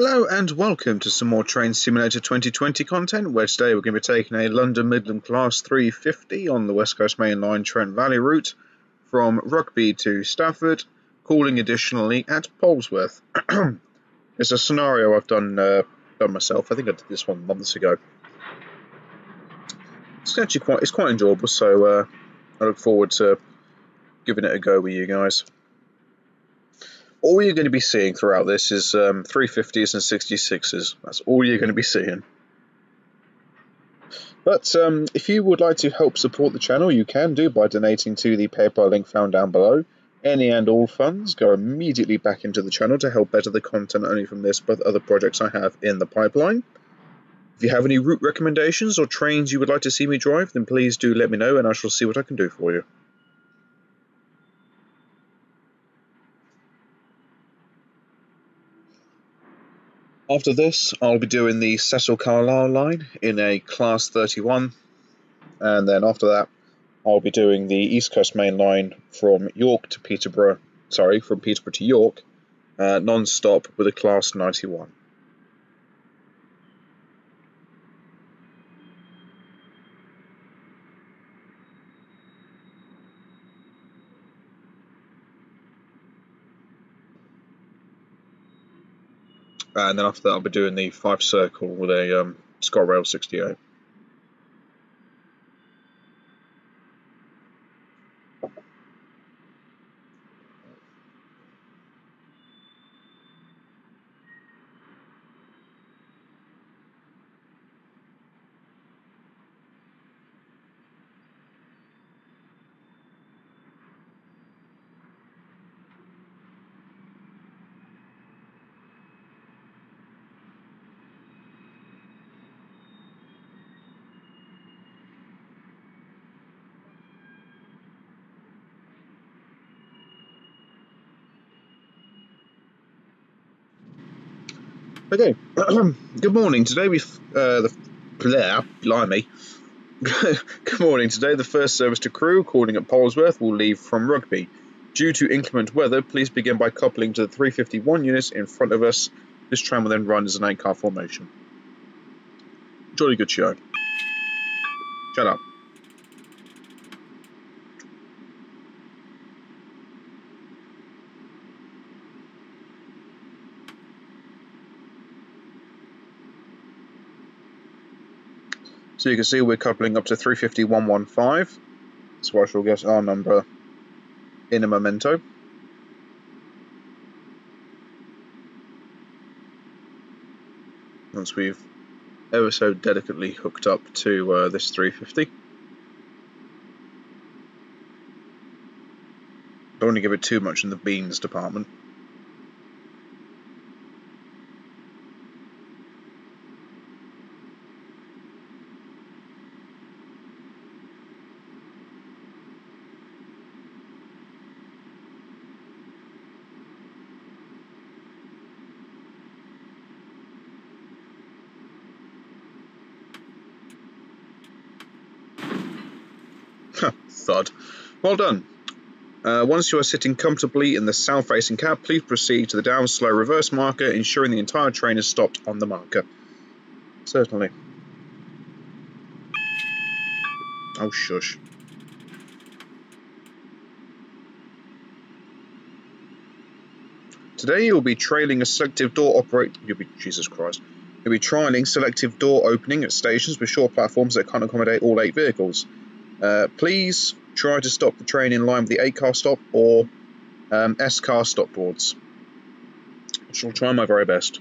Hello and welcome to some more Train Simulator 2020 content where today we're going to be taking a London Midland Class 350 on the West Coast Main Line Trent Valley route from Rugby to Stafford, calling additionally at Polesworth. it's a scenario I've done, uh, done myself, I think I did this one months ago. It's actually quite, it's quite enjoyable so uh, I look forward to giving it a go with you guys all you're going to be seeing throughout this is um, 350s and 66s. That's all you're going to be seeing. But um, if you would like to help support the channel, you can do by donating to the PayPal link found down below. Any and all funds go immediately back into the channel to help better the content only from this but other projects I have in the pipeline. If you have any route recommendations or trains you would like to see me drive, then please do let me know and I shall see what I can do for you. After this, I'll be doing the Settle Carlisle line in a Class 31, and then after that, I'll be doing the East Coast Main Line from York to Peterborough, sorry, from Peterborough to York, uh, non-stop with a Class 91. And then after that I'll be doing the Fife Circle with a um, ScotRail 68. Okay, good morning. Today we uh, the blah, blimey. good morning. Today the first service to Crewe calling at Polesworth will leave from Rugby. Due to inclement weather, please begin by coupling to the 351 units in front of us. This tram will then run as an eight-car formation. Jolly good show. Shut up. So you can see we're coupling up to 350-115. So I shall get our number in a memento. Once we've ever so delicately hooked up to uh, this 350. Don't want to give it too much in the beans department. Well done. Uh, once you are sitting comfortably in the south-facing cab, please proceed to the down slow reverse marker, ensuring the entire train is stopped on the marker. Certainly. Oh, shush. Today you'll be trailing a selective door operate. You'll be Jesus Christ. You'll be trialing selective door opening at stations with short platforms that can't accommodate all eight vehicles. Uh, please try to stop the train in line with the 8 car stop or um, S car stop boards. I shall try my very best.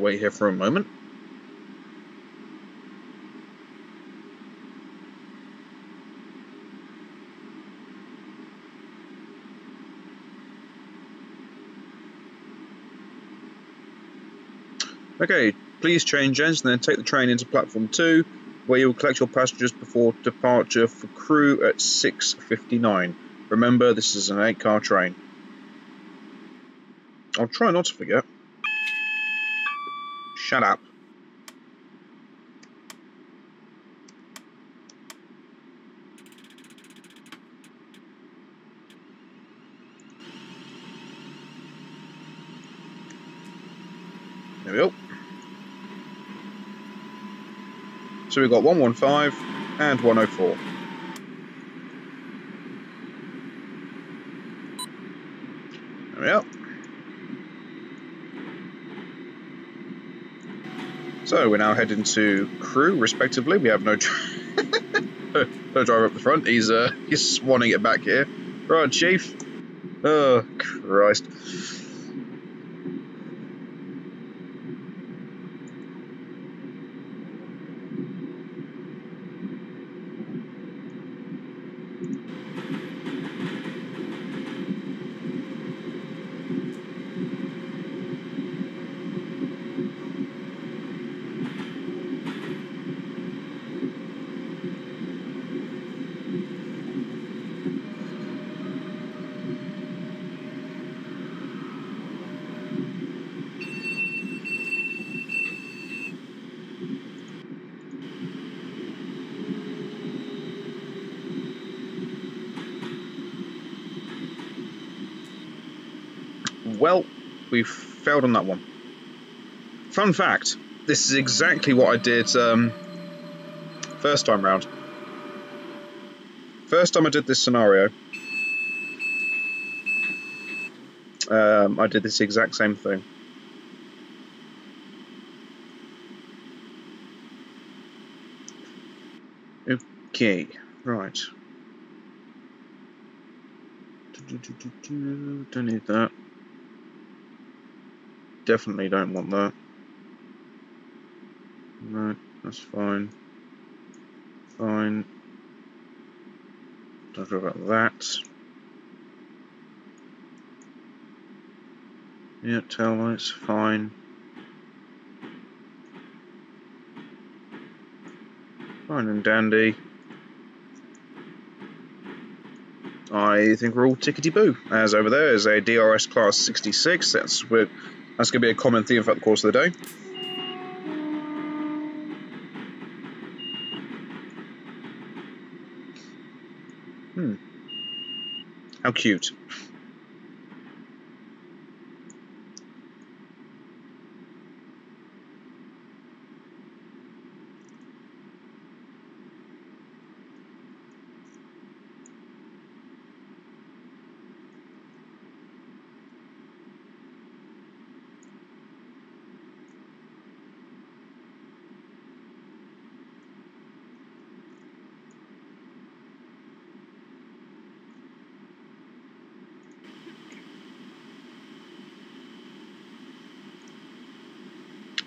Wait here for a moment. Okay, please change ends and then take the train into platform 2 where you will collect your passengers before departure for Crewe at 6.59. Remember, this is an 8 car train. I'll try not to forget. Shut up. There we go. So we've got 115 and 104. There we are. So we're now heading to Crewe, respectively. We have no, no driver up the front. He's uh, he's swanning it back here. Right, Chief. Oh Christ. Well, we failed on that one. Fun fact, this is exactly what I did um, first time round. First time I did this scenario, um, I did this exact same thing. Okay, right. Don't need that. Definitely don't want that. Right, that's fine. Fine. Don't worry about that. Yeah, tail lights, fine. Fine and dandy. I think we're all tickety boo. As over there is a DRS class 66. That's that's going to be a common theme throughout the course of the day. Hmm. How cute.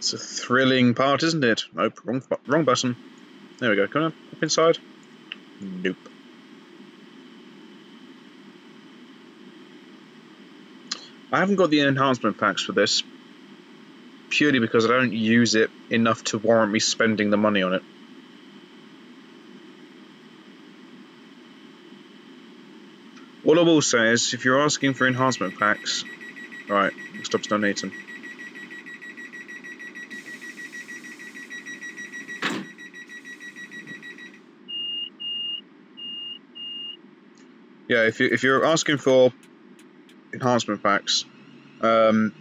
It's a thrilling part, isn't it? Nope, wrong, wrong button. There we go. Come on, up inside. Nope. I haven't got the enhancement packs for this, purely because I don't use it enough to warrant me spending the money on it. What I will say is, if you're asking for enhancement packs, right, stop donating. Yeah, if you if you're asking for enhancement packs, um,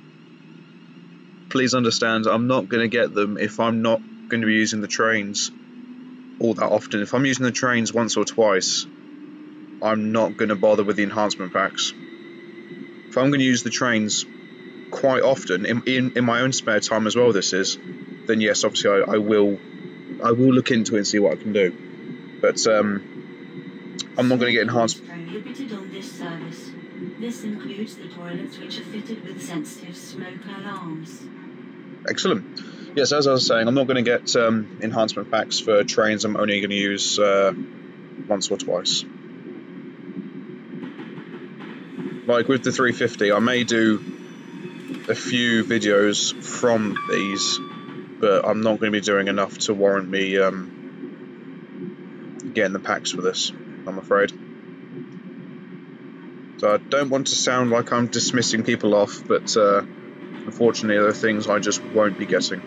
please understand I'm not going to get them if I'm not going to be using the trains all that often. If I'm using the trains once or twice, I'm not going to bother with the enhancement packs. If I'm going to use the trains quite often in, in, in my own spare time as well, this is, then yes, obviously I, I will I will look into it and see what I can do. But um, I'm not going to get enhanced. This includes the toilets which are fitted with sensitive smoke alarms. Excellent. Yes, as I was saying, I'm not going to get um, enhancement packs for trains. I'm only going to use uh, once or twice. Like with the 350, I may do a few videos from these, but I'm not going to be doing enough to warrant me um, getting the packs for this, I'm afraid. So I don't want to sound like I'm dismissing people off, but uh, unfortunately there are things I just won't be getting.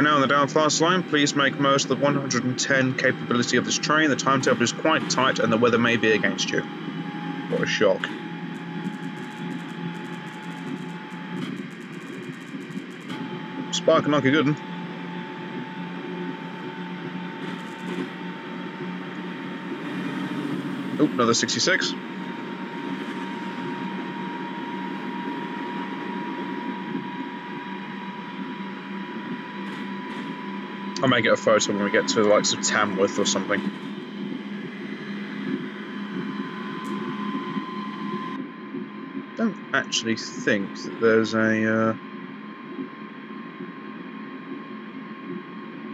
Are now on the Belfast line. Please make most of the 110 capability of this train. The timetable is quite tight and the weather may be against you. What a shock. Sparking like a good one. Oh, another 66. I may get a photo when we get to the likes of Tamworth or something. Don't actually think that there's a. Uh...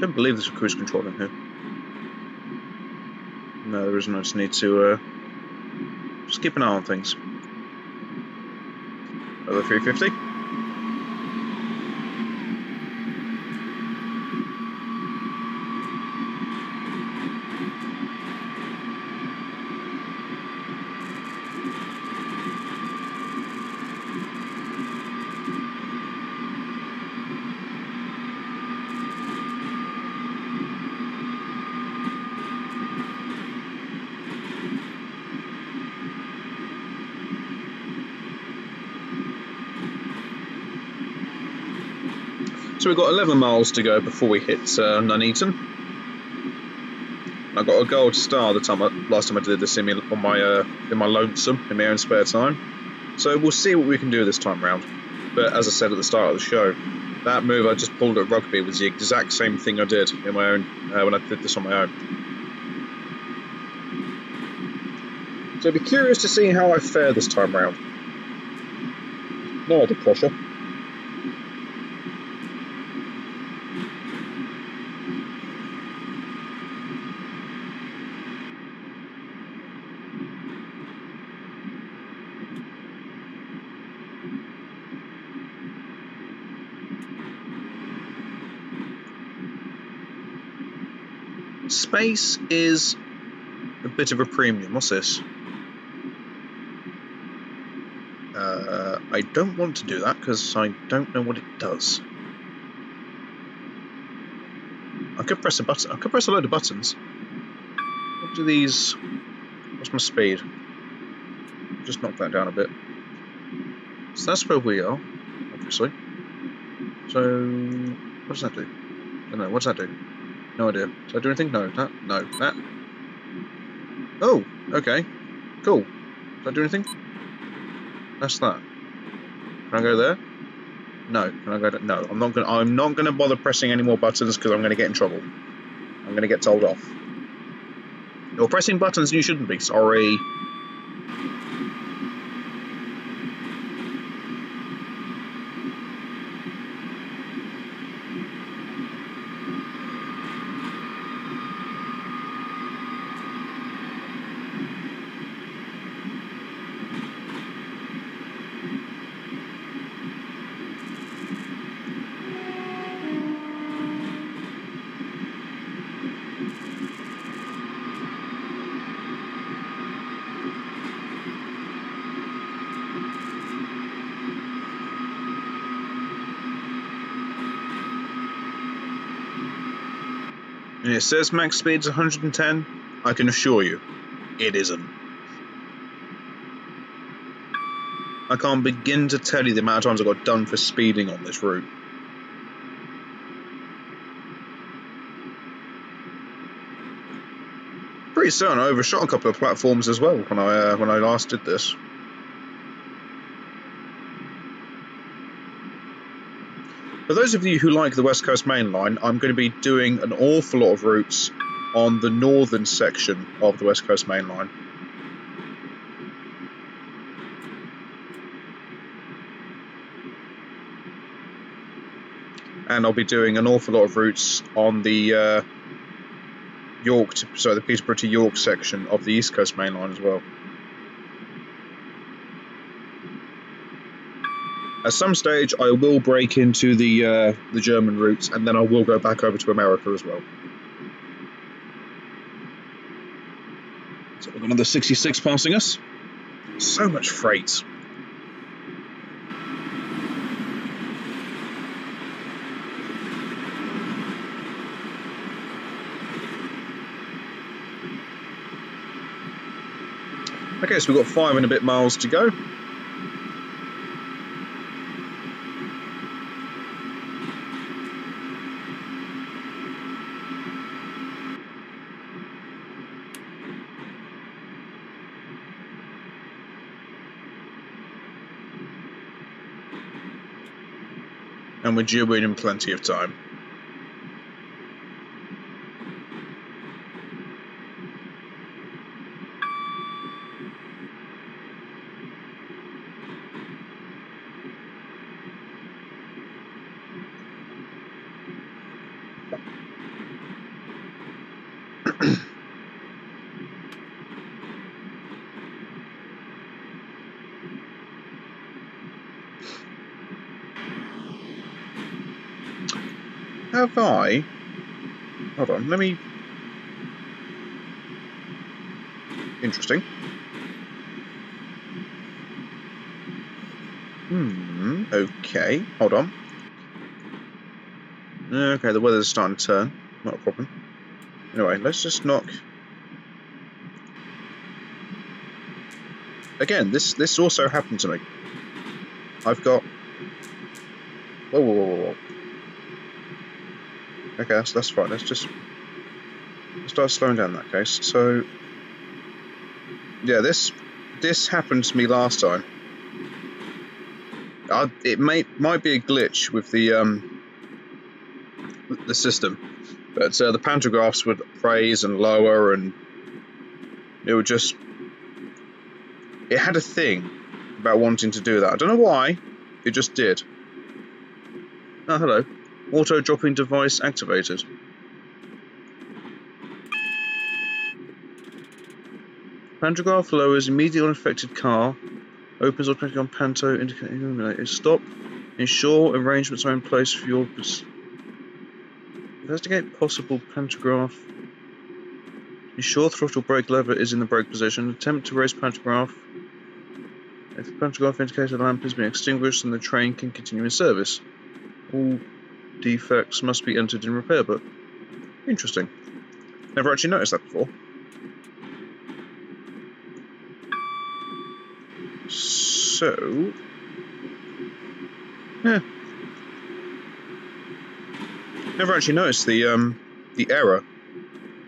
don't believe there's a cruise control in here. No, there isn't. I just need to uh, just keep an eye on things. Another 350. So we've got 11 miles to go before we hit uh, Nuneaton. I got a gold star the time I, last time I did this in, on my uh, in my lonesome in my own spare time. So we'll see what we can do this time round. But as I said at the start of the show, that move I just pulled at rugby was the exact same thing I did in my own uh, when I did this on my own. So I'd be curious to see how I fare this time round. No other pressure. Space is a bit of a premium. What's this? Uh, I don't want to do that because I don't know what it does. I could press a button. I could press a load of buttons. What do these... What's my speed? Just knock that down a bit. So that's where we are, obviously. So, what does that do? I don't know, what does that do? No idea. Did I do anything? No. That? No. That? Oh, okay. Cool. Did I do anything? That's that. Can I go there? No. Can I go to, No, I'm not gonna I'm not gonna bother pressing any more buttons because I'm gonna get in trouble. I'm gonna get told off. You're pressing buttons you shouldn't be, sorry. And it says max speed's 110, I can assure you, it isn't. I can't begin to tell you the amount of times I got done for speeding on this route. pretty certain I overshot a couple of platforms as well when I uh, when I last did this. For those of you who like the West Coast Main Line, I'm going to be doing an awful lot of routes on the northern section of the West Coast Main Line. And I'll be doing an awful lot of routes on the uh, York, to, sorry, the Peterborough to York section of the East Coast Main Line as well. At some stage, I will break into the uh, the German routes, and then I will go back over to America as well. So we've got another 66 passing us. So much freight. Okay, so we've got five and a bit miles to go. And we're in plenty of time. Have I? Hold on, let me. Interesting. Hmm, okay, hold on. Okay, the weather's starting to turn, not a problem. Anyway, let's just knock. Again, this this also happened to me. I've got. Whoa, whoa, whoa, whoa. Okay, that's, that's fine. Let's just start slowing down that case. So, yeah, this this happened to me last time. I, it may might be a glitch with the um, the system, but uh, the pantographs would raise and lower, and it would just it had a thing about wanting to do that. I don't know why. It just did. Oh, hello. Auto dropping device activated. Pantograph lowers immediately on affected car. Opens automatically on Panto, indicating illuminated. Stop. Ensure arrangements are in place for your. Investigate possible pantograph. Ensure throttle brake lever is in the brake position. Attempt to raise pantograph. If the pantograph indicator lamp has been extinguished, then the train can continue in service. All defects must be entered in repair book. Interesting. Never actually noticed that before. So, yeah, never actually noticed the um the error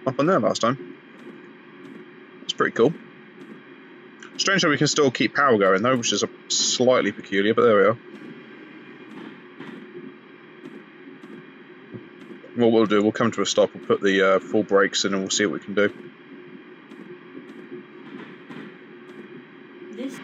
up on there last time. It's pretty cool. Strange how we can still keep power going though, which is a slightly peculiar, but there we are. What we'll do, we'll come to a stop, we'll put the uh, full brakes in and we'll see what we can do. This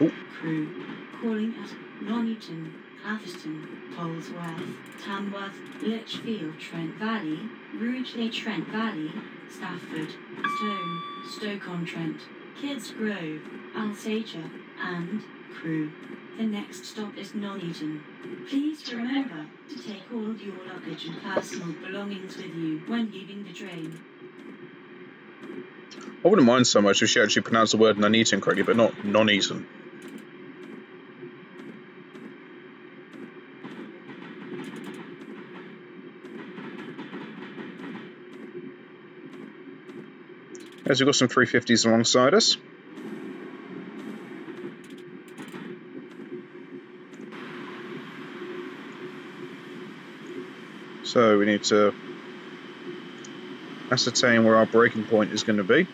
Ooh. Crewe calling at Nuneaton, Atherstone, Polesworth, Tamworth, Lichfield, Trent Valley, Rugeley, Trent Valley, Stafford, Stone, Stoke-on-Trent, Kidsgrove, Alsager, and Crewe. The next stop is Nuneaton. Please remember to take all of your luggage and personal belongings with you when leaving the train. I wouldn't mind so much if she actually pronounced the word Nuneaton correctly, but not non-Eaton. As we've got some 350s alongside us. So we need to ascertain where our breaking point is going to be.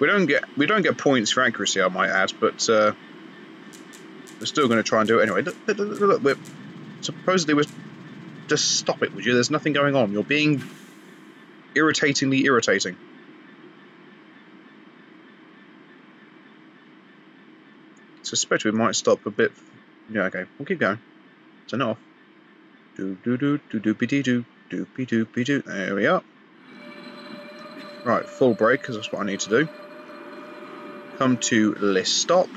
We don't get we don't get points for accuracy, I might add, but uh, we're still going to try and do it anyway. Look, look, look, we're, supposedly we're just stop it, would you? There's nothing going on. You're being irritatingly irritating. Suspect we might stop a bit. Yeah, okay, we'll keep going. Turn it off. Do do do do do be do do be do be do. There we are. Right, full brake because that's what I need to do. Come to list stop.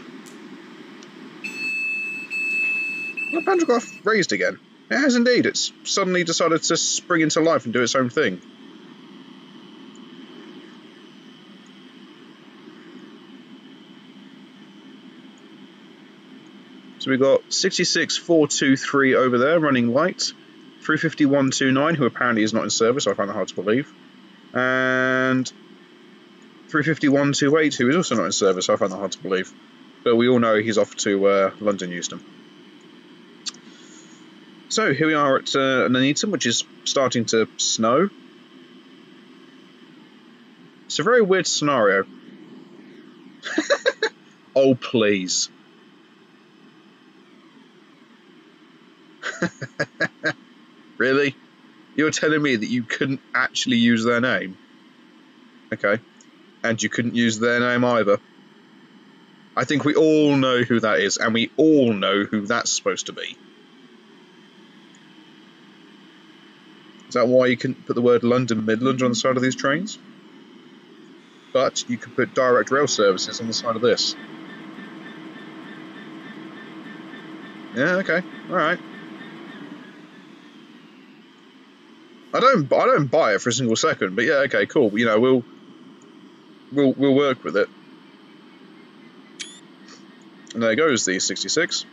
The pantograph raised again. It has indeed. It's suddenly decided to spring into life and do its own thing. So we've got 66423 over there running light, 35129 who apparently is not in service, I find that hard to believe, and 35128 who is also not in service, I find that hard to believe. But we all know he's off to uh, London Euston. So here we are at uh, Nuneaton, which is starting to snow. It's a very weird scenario. oh, please. really? You're telling me that you couldn't actually use their name? Okay. And you couldn't use their name either? I think we all know who that is, and we all know who that's supposed to be. Is that why you can put the word London Midland on the side of these trains? But you could put direct rail services on the side of this. Yeah, okay, alright. I don't I don't buy it for a single second, but yeah, okay, cool. You know, we'll we'll we'll work with it. And there goes the 66.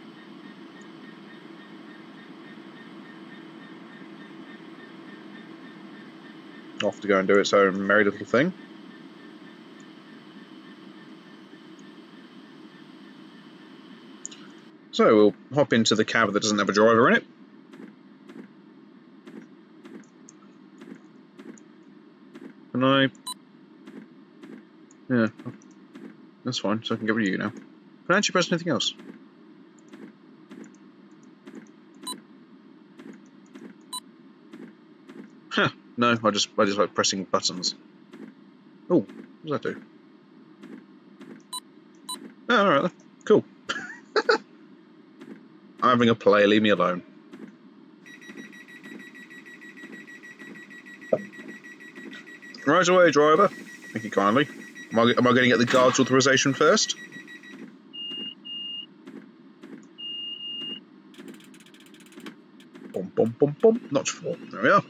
Off to go and do its own merry little thing. So we'll hop into the cab that doesn't have a driver in it. Can I? Yeah, that's fine. So I can get rid of you now. Can I actually press anything else? Huh? No, I just I just like pressing buttons. Oh, what does that do? Oh, all right, cool. I'm having a play. Leave me alone. Right away, driver. Thank you kindly. Am I, am I going to get the guard's authorization first? Bum, bum, bum, bum. Notch 4. There we are.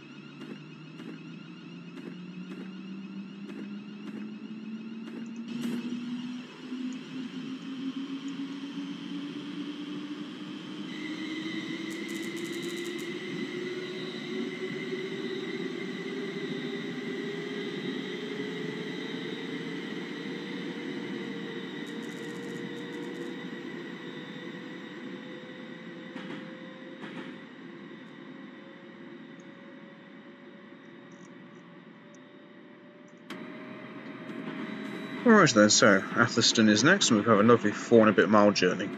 Alright then, so Atherstone is next, and we have got a lovely four and a bit mile journey.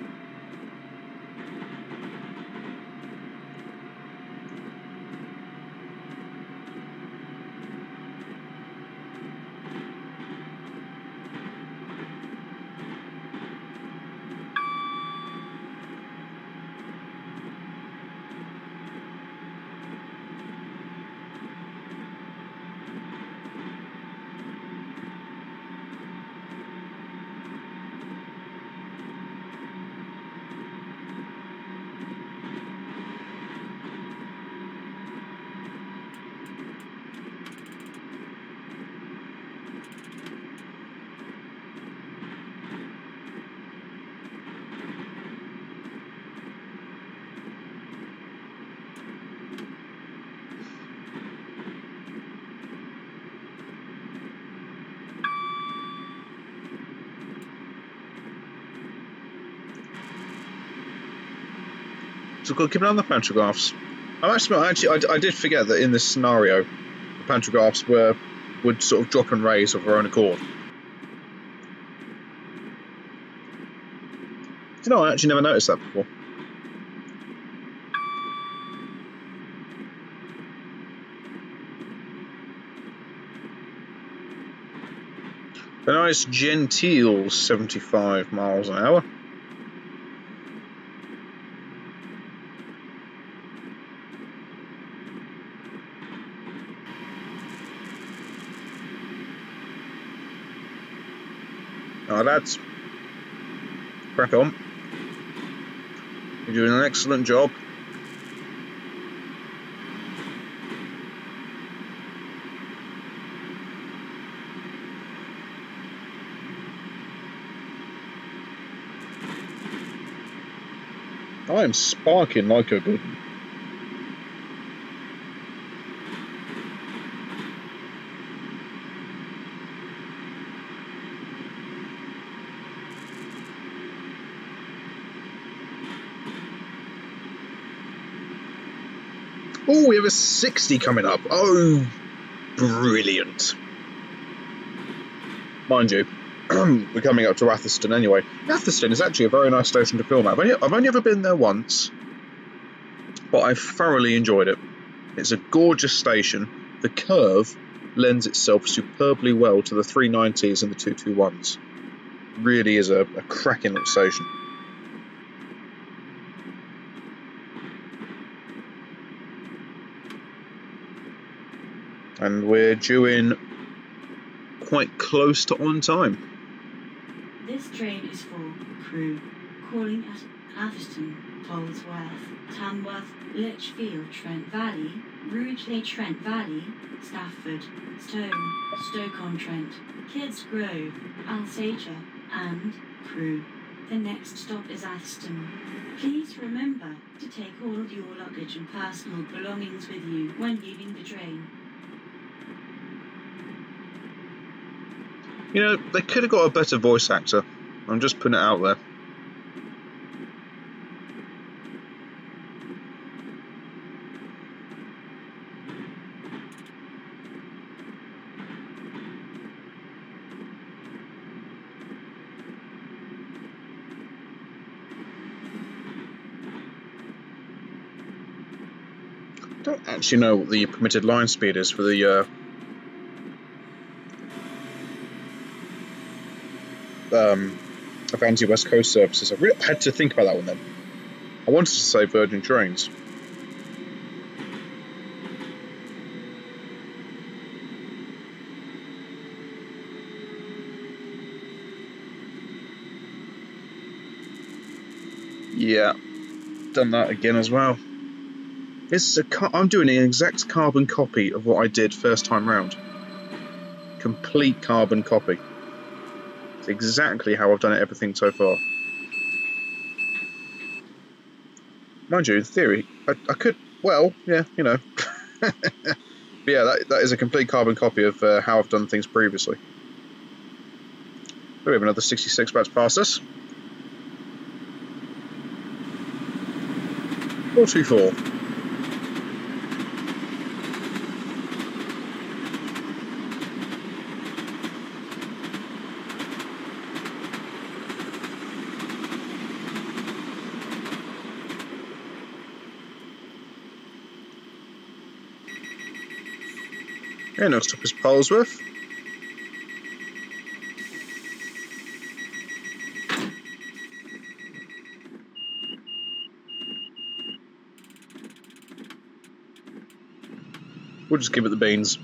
We've got to keep an eye on the pantographs. I actually, actually I, I did forget that in this scenario, the pantographs were would sort of drop and raise of their own accord. You know, I actually never noticed that before. A nice genteel 75 miles an hour. Lads, crack on. You're doing an excellent job. I am sparking like a good Oh, we have a 60 coming up. Oh, brilliant. Mind you, we're coming up to Atherstone anyway. Atherstone is actually a very nice station to film at. I've only, I've only ever been there once, but I thoroughly enjoyed it. It's a gorgeous station. The curve lends itself superbly well to the 390s and the 221s. Really is a, a cracking little station. And we're due in quite close to on time. This train is for Crewe calling at Atherstone, Polesworth, Tamworth, Lichfield, Trent Valley, Rugeley, Trent Valley, Stafford, Stone, Stoke-on-Trent, Kidsgrove, Alsager, and Crewe. The next stop is Atherstone. Please remember to take all of your luggage and personal belongings with you when leaving the train. You know, they could have got a better voice actor. I'm just putting it out there. I don't actually know what the permitted line speed is for the uh, um, Avanti West Coast services. I really had to think about that one then. I wanted to say Virgin Trains. Yeah, done that again as well. This is a I'm doing an exact carbon copy of what I did first time round. Complete carbon copy. It's exactly how I've done it everything so far. Mind you, in theory, I, I could, well, yeah, you know. but yeah, that, that is a complete carbon copy of uh, how I've done things previously. We have another 66 bats past us. 424. Okay, next stop is Polesworth. We'll just give it the beans.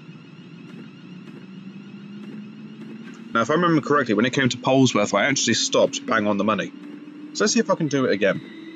Now, if I remember correctly, when it came to Polesworth, I actually stopped bang on the money. So let's see if I can do it again.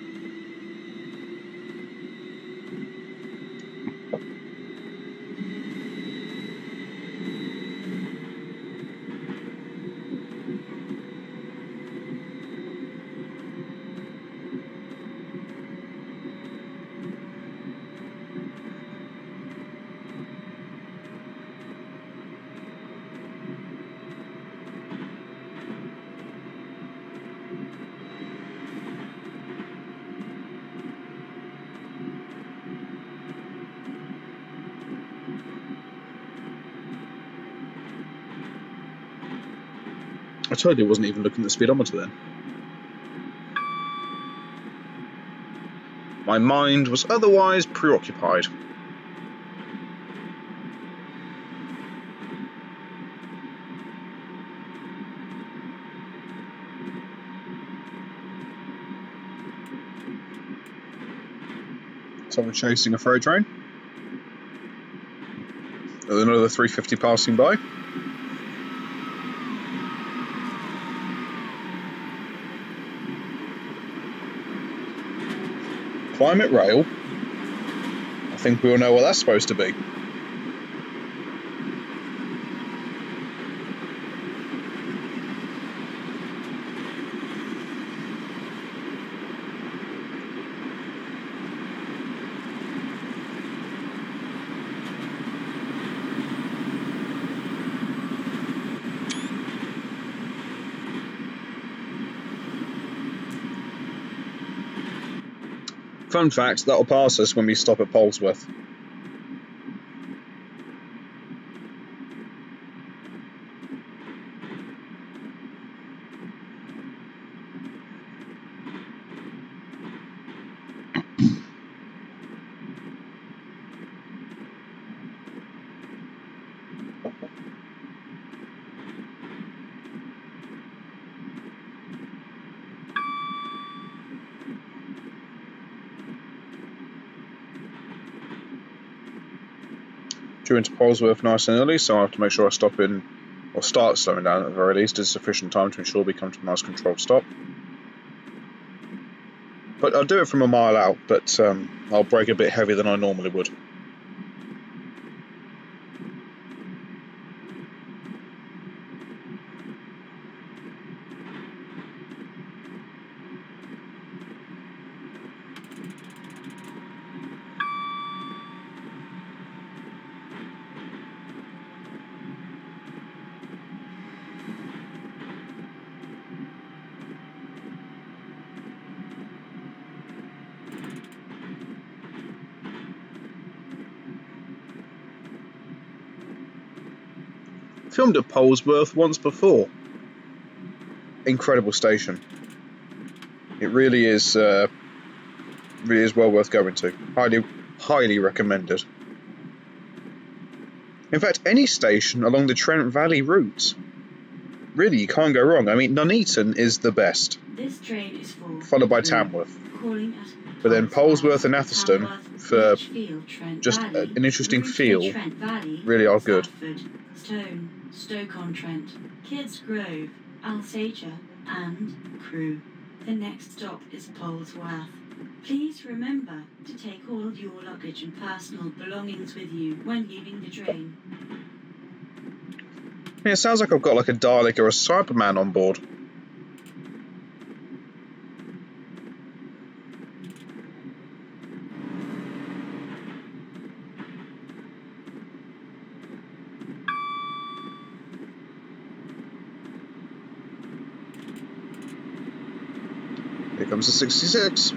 Totally wasn't even looking at the speedometer then. My mind was otherwise preoccupied. Someone chasing a freight train. Another 350 passing by. Climate rail. I think we all know what that's supposed to be. Fun fact, that'll pass us when we stop at Polesworth. Due into Polesworth nice and early, so I have to make sure I stop in, or start slowing down at the very least, at sufficient time to ensure we come to a nice controlled stop. But I'll do it from a mile out, but um, I'll brake a bit heavier than I normally would. Filmed at Polesworth once before. Incredible station. It really is, uh, really is well worth going to. Highly, highly recommended. In fact, any station along the Trent Valley route. Really, you can't go wrong. I mean, Nuneaton is the best. This train is full. Followed by Tamworth. But then Polesworth and Atherstone Tamworth, for just an interesting feel really are good. Stone, Stoke-on-Trent, Kidsgrove, Alsager, and Crewe. The next stop is Polesworth. Please remember to take all your luggage and personal belongings with you when leaving the train. Yeah, it sounds like I've got like a Dalek or a Cyberman on board. Comes the 66.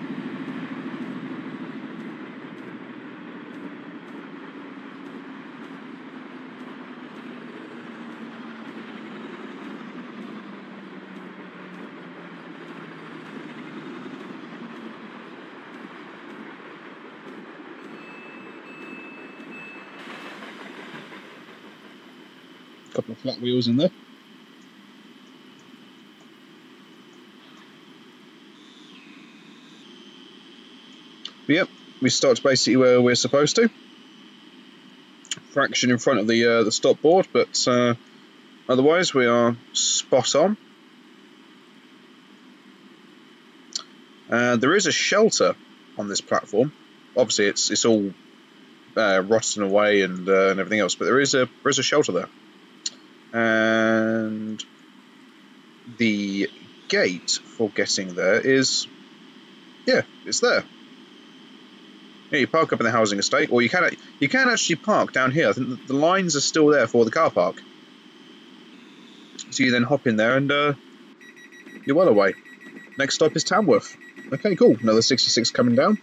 Couple of flat wheels in there. But yep, we stopped basically where we're supposed to. Fraction in front of the uh, the stop board, but uh, otherwise we are spot on. Uh, there is a shelter on this platform. Obviously, it's it's all uh, rotten away and uh, and everything else, but there is a there is a shelter there, and the gate for getting there is yeah, it's there. Yeah, you park up in the housing estate, or you can you can actually park down here. I think the- the lines are still there for the car park. So you then hop in there and uh, you're well away. Next stop is Tamworth. Okay, cool. Another 66 coming down.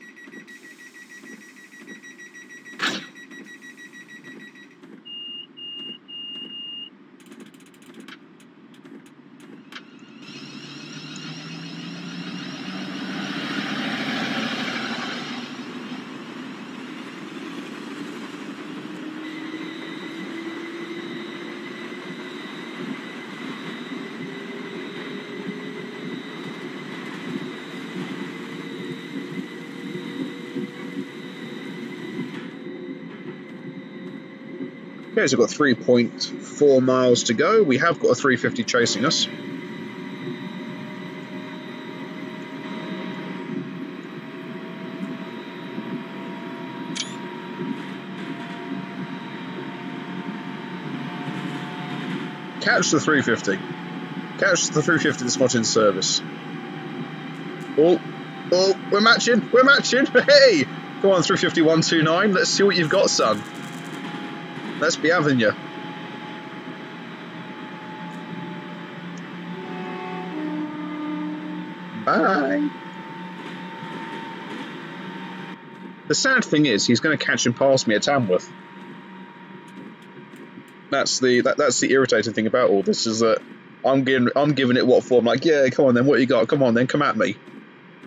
Okay, so we've got 3.4 miles to go. We have got a 350 chasing us. Catch the 350. Catch the 350 that's not in service. Oh, oh, we're matching, we're matching. Hey, come on, 350 129. Let's see what you've got, son. Let's be having you. Bye. The sad thing is, he's going to catch and pass me at Tamworth. That's the that, that's the irritating thing about all this is that I'm giving I'm giving it what for. I'm like, yeah, come on then, what you got? Come on then, come at me.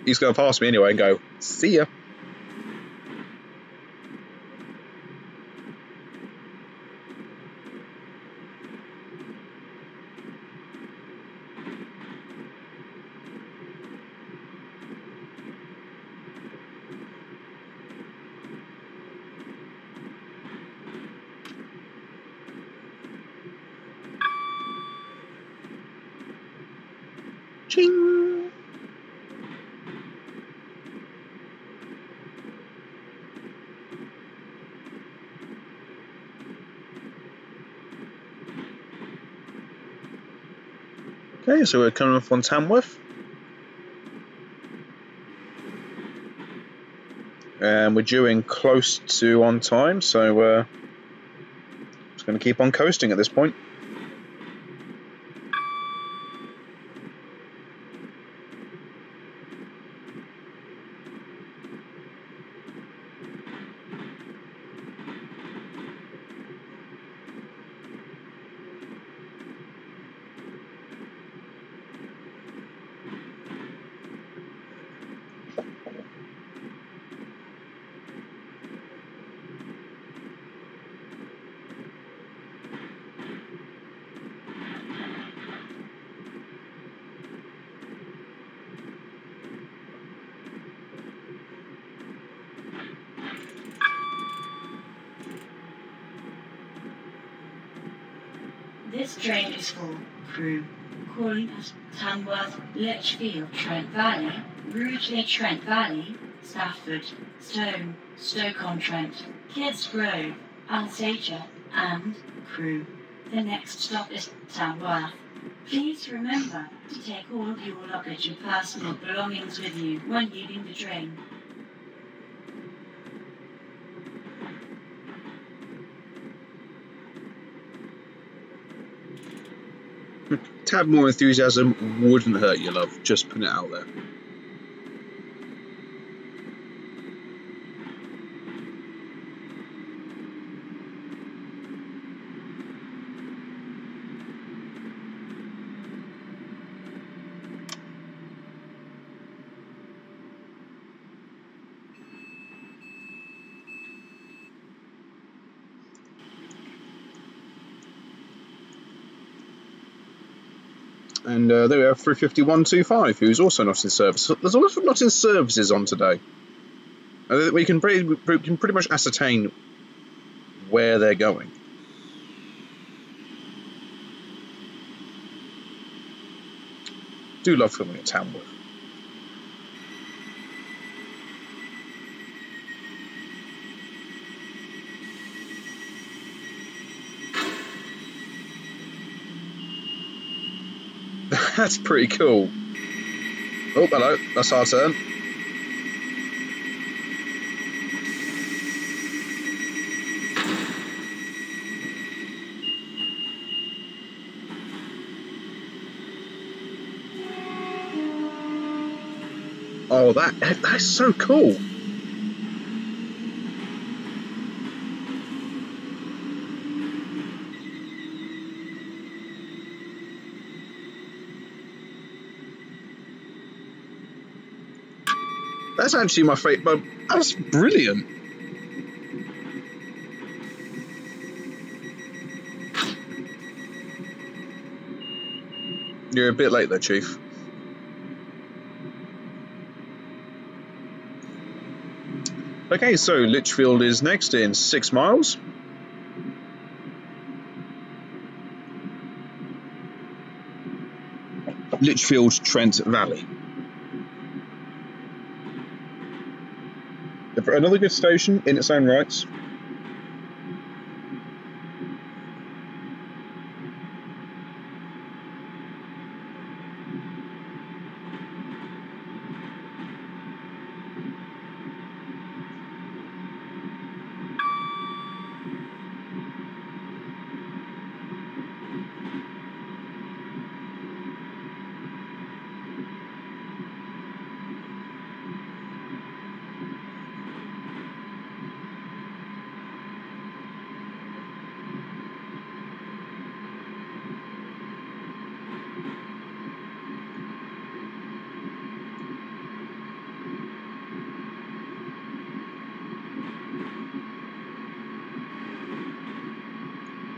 He's going to pass me anyway and go, see ya. So we're coming off on Tamworth. And we're due in close to on time, so uh, just going to keep on coasting at this point. This train is full. Crewe. Calling at Tamworth, Lichfield, Trent Valley, Rugeley, Trent Valley, Stafford, Stone, Stoke-on-Trent, Kidsgrove, Alsager, and Crewe. The next stop is Tamworth. Please remember to take all of your luggage and personal belongings with you when leaving the train. Tad more enthusiasm wouldn't hurt you, love. Just putting it out there. And uh, there we have 35125, who's also not in service. There's a lot of not in services on today. Uh, we can pretty, we can pretty much ascertain where they're going. Do love filming at Tamworth. That's pretty cool. Oh, hello. That's our turn. Oh, that that's so cool. That's actually my favorite. That's brilliant. You're a bit late there, Chief. Okay, so Lichfield is next in six miles. Lichfield Trent Valley. For another good station in its own rights.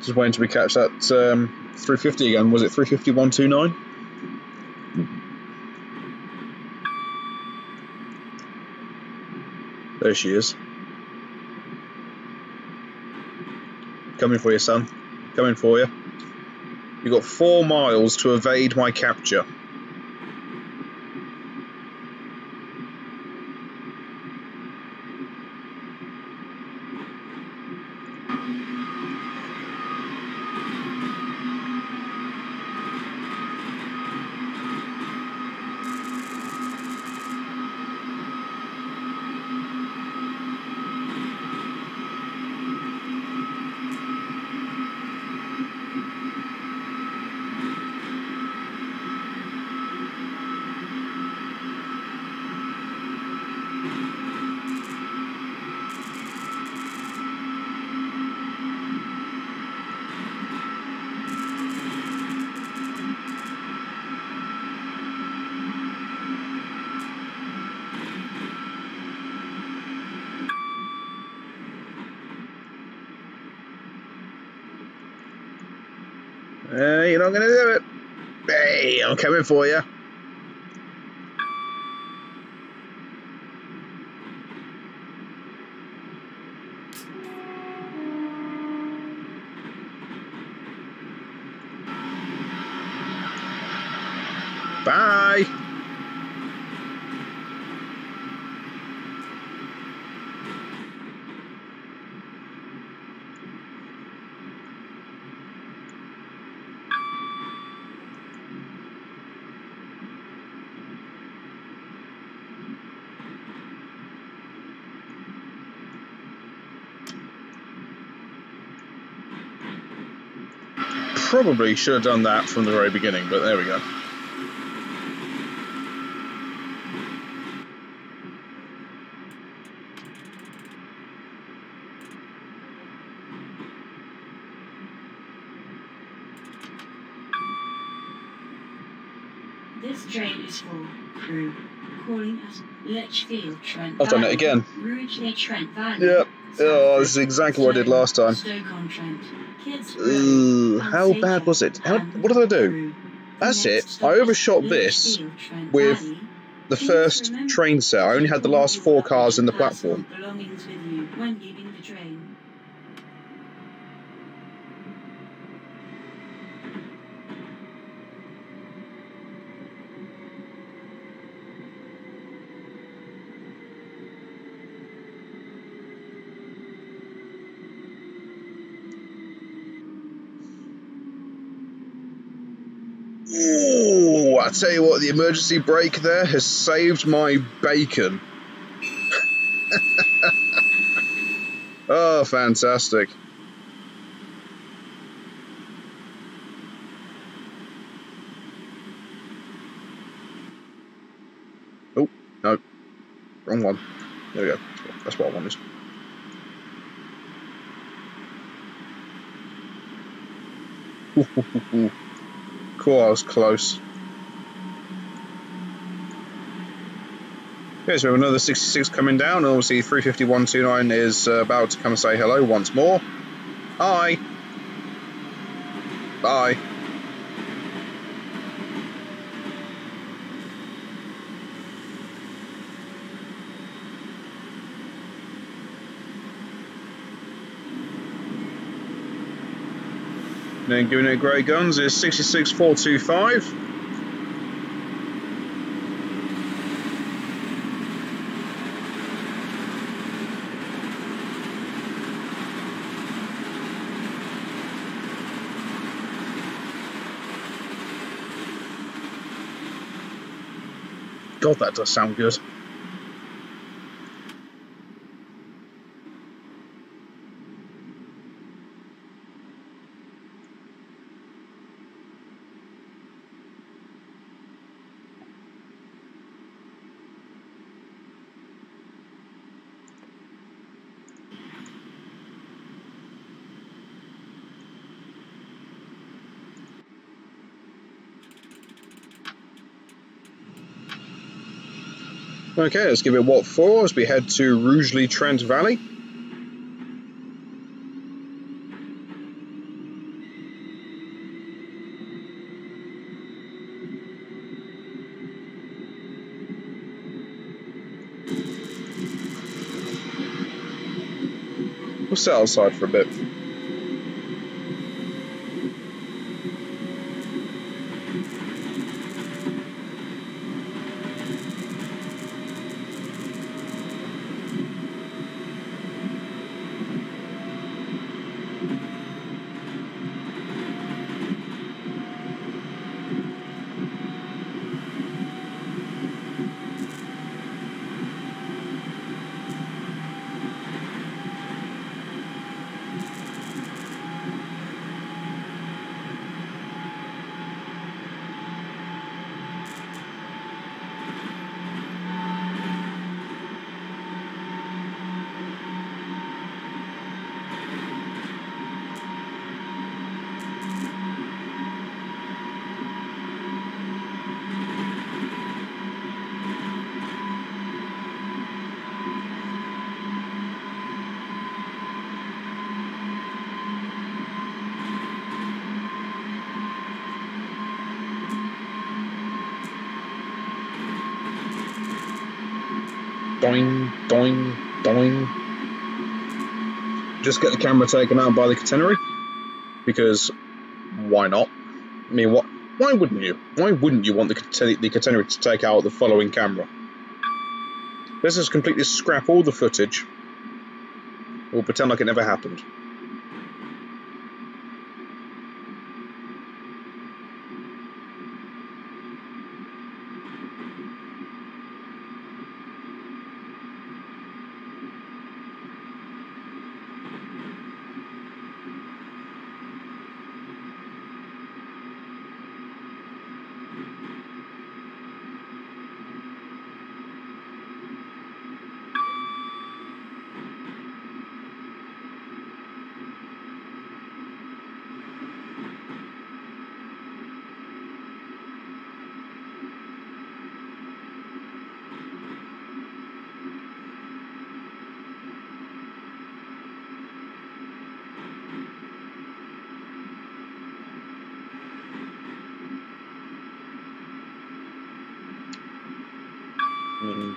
Just waiting to be catch that um, 350 again. Was it 351.29? There she is. Coming for you, son. Coming for you. You've got four miles to evade my capture. Uh, you're not going to do it. Hey, I'm coming for you. Bye. Probably should have done that from the very beginning, but there we go. This train is full. Um, Crewe. Calling at Lichfield, Trent I've done it again. Rugeley, Trent Valley. Yep. Oh, this is exactly what I did last time. Stoke-on-Trent. Kids Ugh, Road, how bad was it? How, what did I do? That's it. I overshot this with the first train set. I only had the last four cars in the platform. belongings with you when leaving the train. Ooh, I tell you what, the emergency brake there has saved my bacon. oh, fantastic. Oh, no. Wrong one. There we go. That's what I wanted. Cool, I was close. Okay, so we have another 66 coming down, and obviously 351.29 is uh, about to come and say hello once more. Hi. Bye. Then giving it grey guns is 66425. God, that does sound good. Okay, let's give it what for as we head to Rugeley Trent Valley. We'll set outside for a bit. Doing, doing, doing. Just get the camera taken out by the catenary because why not? I mean, what? Why wouldn't you? Why wouldn't you want the, the catenary to take out the following camera? Let's just completely scrap all the footage. We'll pretend like it never happened.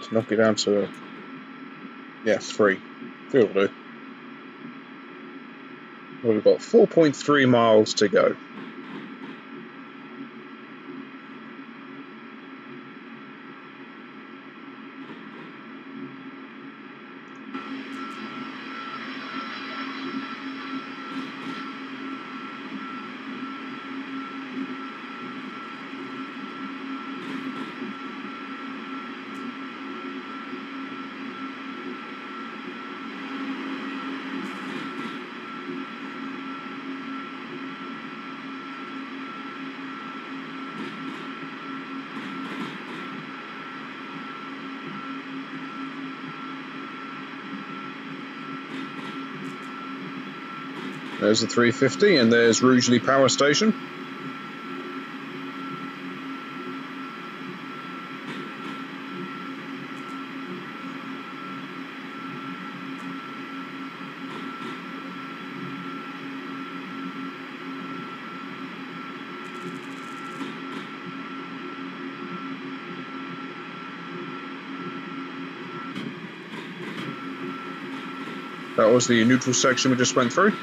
And knock it down to yeah three. Three will do. We've got 4.3 miles to go. There's the 350 and there's Rugeley Power Station. That was the neutral section we just went through.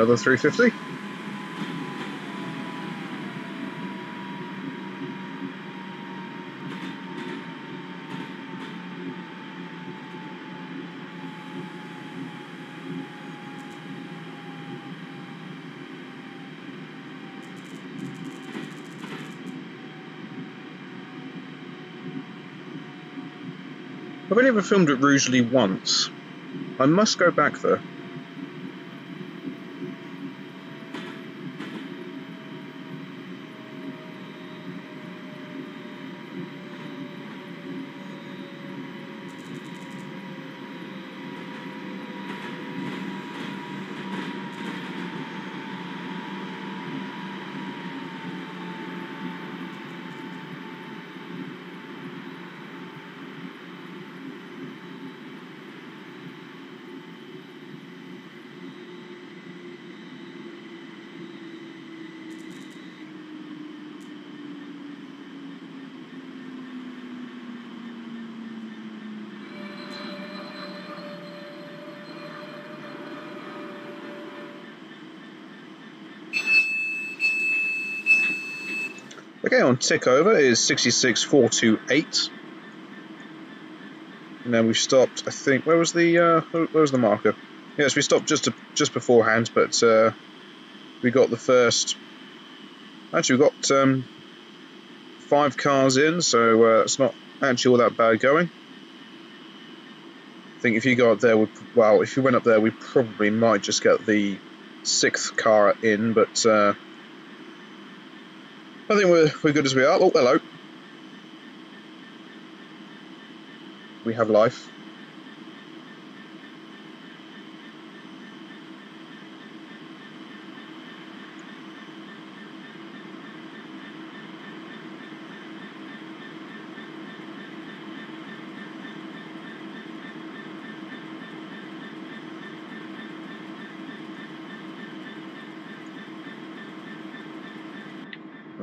Another 350. I've only ever filmed at Rugeley once. I must go back there. On tick over is 66428. Now we've stopped, I think, where was the, uh, where was the marker? Yes, we stopped just to, just beforehand, but uh, we got the first, actually we got um, five cars in, so uh, it's not actually all that bad going. I think if you go up there, we well, if you went up there, we probably might just get the sixth car in, but uh, I think we're, we're good as we are. Oh, hello. We have life.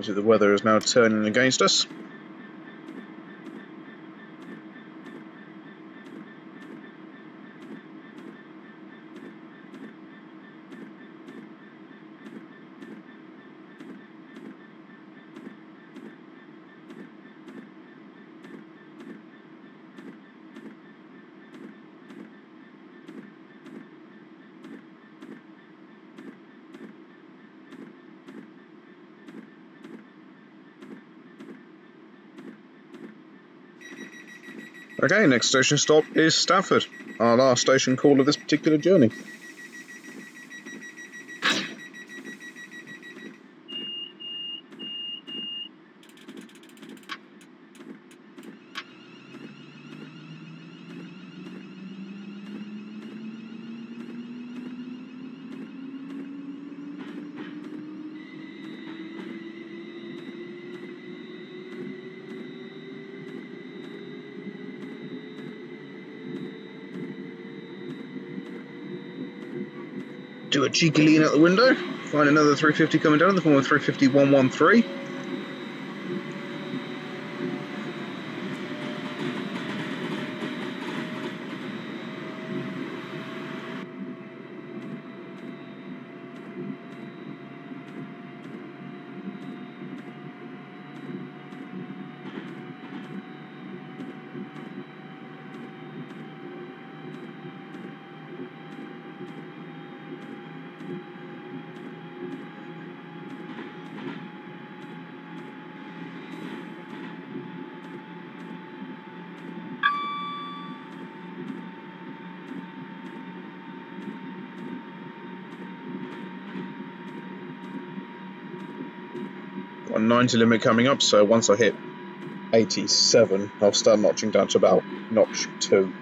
Obviously, the weather is now turning against us. Okay, next station stop is Stafford, our last station call of this particular journey. Cheeky lean out the window, find another 350 coming down in the form of 350 113. 90 limit coming up, so once I hit 87, I'll start notching down to about notch 2.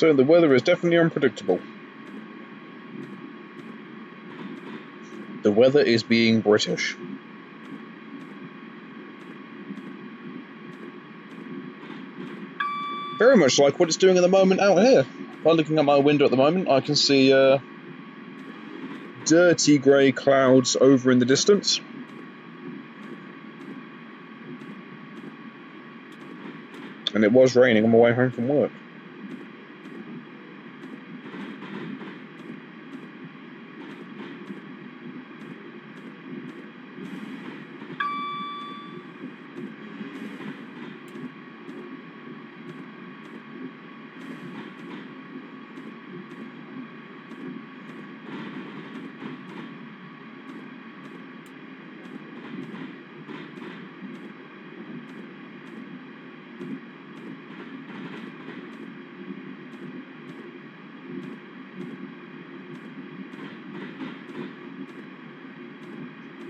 so the weather is definitely unpredictable. The weather is being British. Very much like what it's doing at the moment out here. By looking at my window at the moment, I can see uh, dirty grey clouds over in the distance. And it was raining on my way home from work.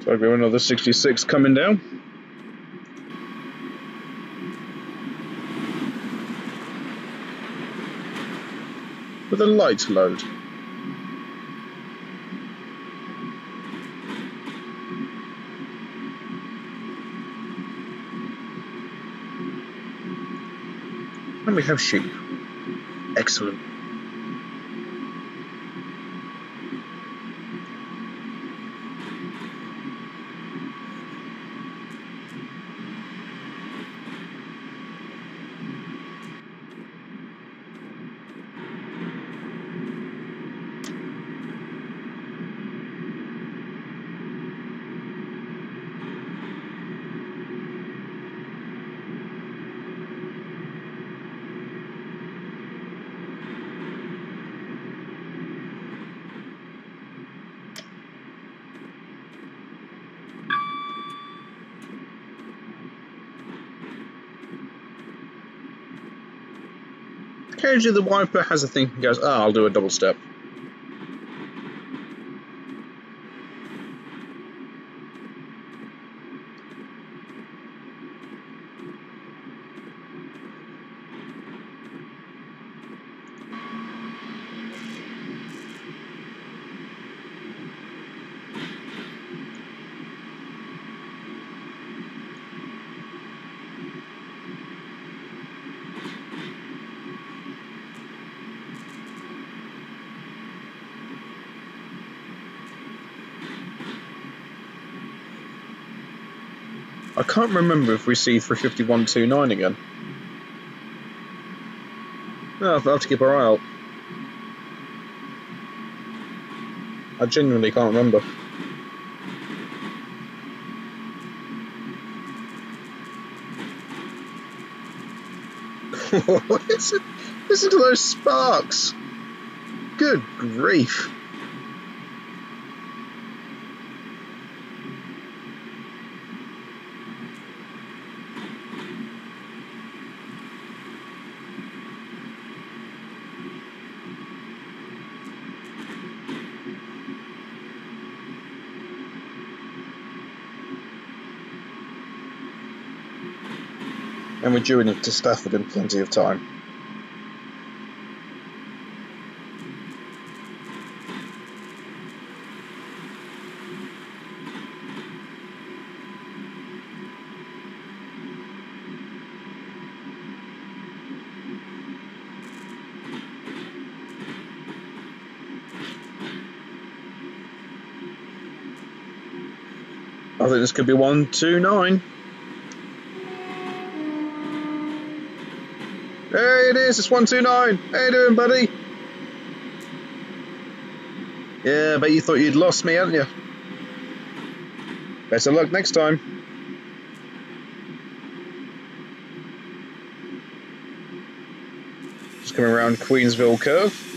So I've got another 66 coming down. With a light load. And we have sheep. Excellent. Occasionally the wiper has a thing and goes, oh, ah, I'll do a double step. I can't remember if we see 351.29 again. No, I'll have to keep our eye out. I genuinely can't remember. listen, listen to those sparks! Good grief. And we're due into Stafford in plenty of time. I think this could be 129. Hey, it is. It's 129. How you doing, buddy? Yeah, but you thought you'd lost me, hadn't you? Better luck next time. Just coming around Queensville Curve.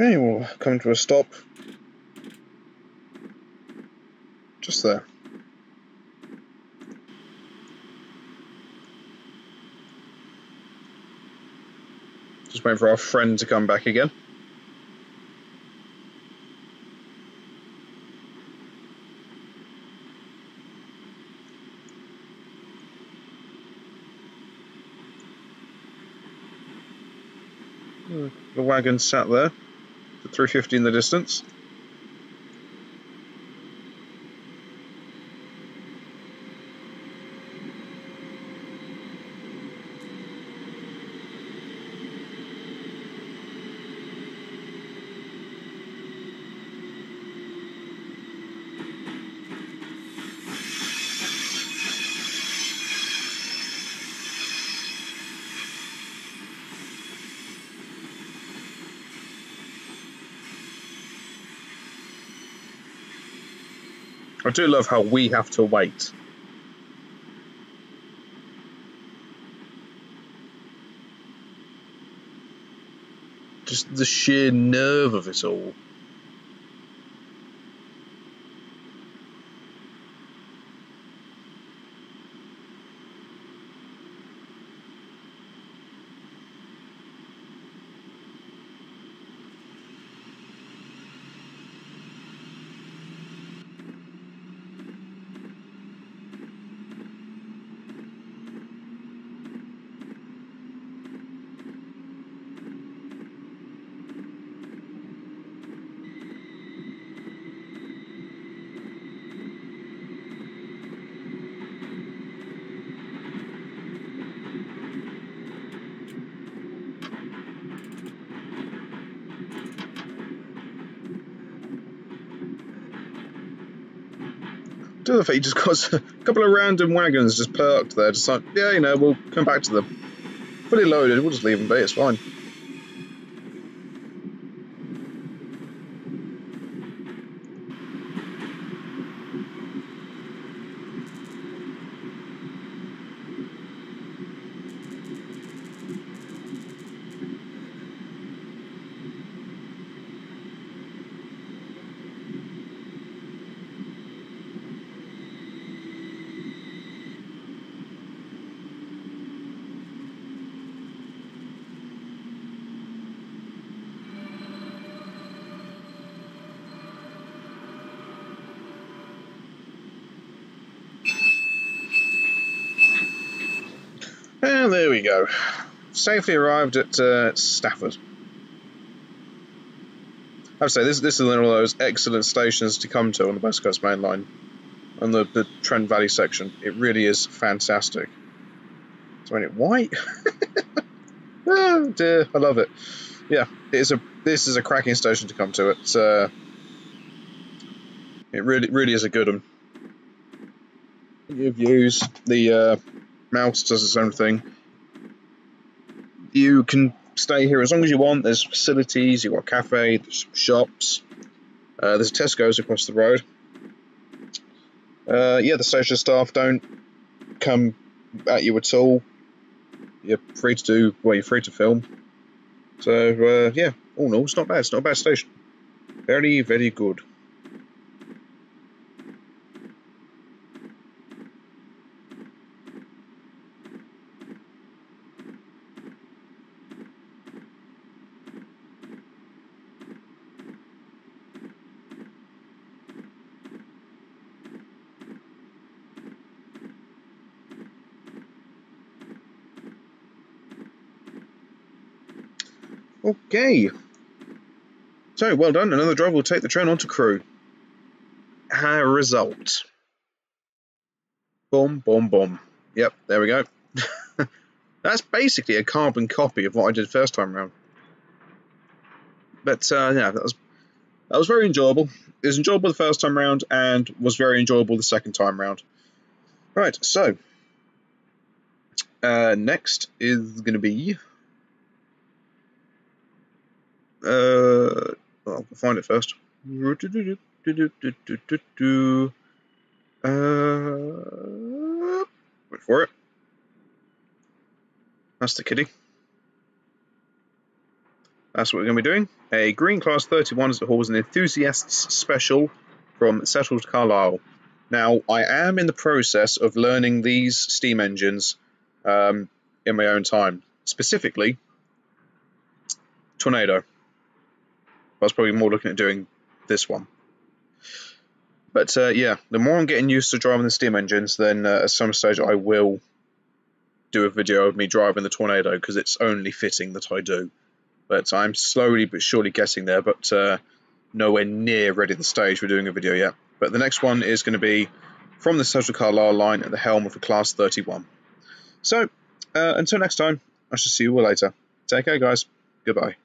Okay, we'll come to a stop. Just there. Just waiting for our friend to come back again. The wagon sat there, the 350 in the distance. Do love how we have to wait. Just the sheer nerve of it all. The fact he just got a couple of random wagons just parked there, just like, yeah, you know, we'll come back to them. Fully loaded, we'll just leave them be, it's fine. And there we go. Safely arrived at uh, Stafford. I to say, this, this is one of those excellent stations to come to on the West Coast Main Line, on the, the Trent Valley section. It really is fantastic. So, I it white? oh dear, I love it. Yeah, it is a this is a cracking station to come to. It's uh, it really really is a good one. Your views, the uh, mouse does its own thing. You can stay here as long as you want. There's facilities, you've got a cafe, there's shops. Uh, there's Tesco's across the road. Uh, yeah, the station staff don't come at you at all. You're free to do, well, you're free to film. So, uh, yeah, all in all, it's not bad. It's not a bad station. Very, very good. Okay. So, well done. Another driver will take the train on to Crewe. A result. Boom, boom, boom. Yep, there we go. That's basically a carbon copy of what I did first time round. But uh, yeah, that was that was very enjoyable. It was enjoyable the first time round and was very enjoyable the second time round. Right, so uh, next is going to be uh, well, I'll find it first. Uh, wait for it. That's the kitty. that's what we're going to be doing. A green class 31 as it hauls an enthusiasts special from Settle Carlisle. Now, I am in the process of learning these steam engines um, in my own time, specifically Tornado. I was probably more looking at doing this one. But uh, yeah, the more I'm getting used to driving the steam engines, then uh, at some stage I will do a video of me driving the Tornado because it's only fitting that I do. But I'm slowly but surely getting there, but uh, nowhere near ready the stage for doing a video yet. But the next one is going to be from the Settle Carlisle line at the helm of a Class 31. So, uh, until next time, I shall see you all later. Take care, guys. Goodbye.